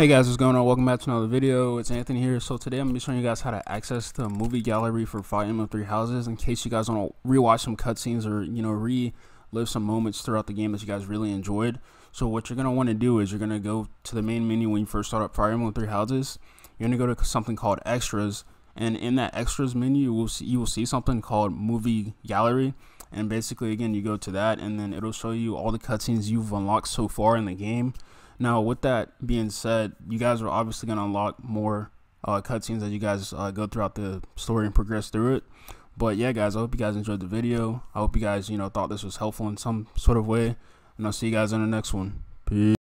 Hey guys, what's going on? Welcome back to another video. It's Anthony here. So today I'm going to be showing you guys how to access the movie gallery for Fire Emblem Three Houses in case you guys want to rewatch some cutscenes or, you know, relive some moments throughout the game that you guys really enjoyed. So what you're going to want to do is you're going to go to the main menu when you first start up Fire Emblem Three Houses. You're going to go to something called Extras and in that Extras menu you will see, you will see something called Movie Gallery and basically again you go to that and then it'll show you all the cutscenes you've unlocked so far in the game now, with that being said, you guys are obviously going to unlock more uh, cutscenes as you guys uh, go throughout the story and progress through it. But yeah, guys, I hope you guys enjoyed the video. I hope you guys, you know, thought this was helpful in some sort of way. And I'll see you guys in the next one. Peace.